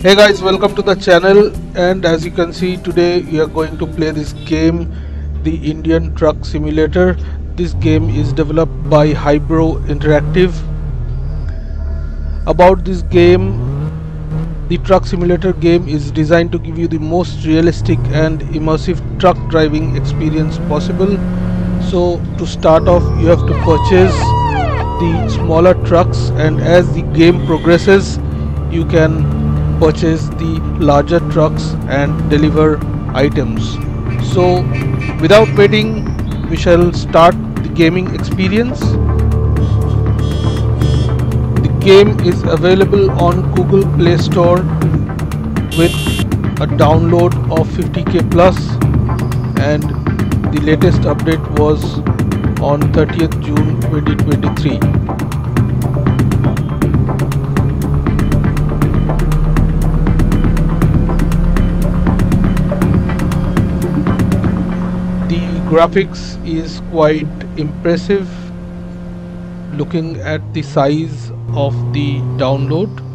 hey guys welcome to the channel. And as you can see today we are going to play this game the Indian Truck Simulator. This game is developed by Hybro Interactive. About this game the truck simulator game is designed to give you the most realistic and immersive truck driving experience possible. So to start off you have to purchase the smaller trucks. And as the game progresses you can purchase the larger trucks and deliver items. So without waiting we shall start the gaming experience. The game is available on Google Play Store with a download of 50k plus and the latest update was on 30th June 2023 graphics is quite impressive looking at the size of the download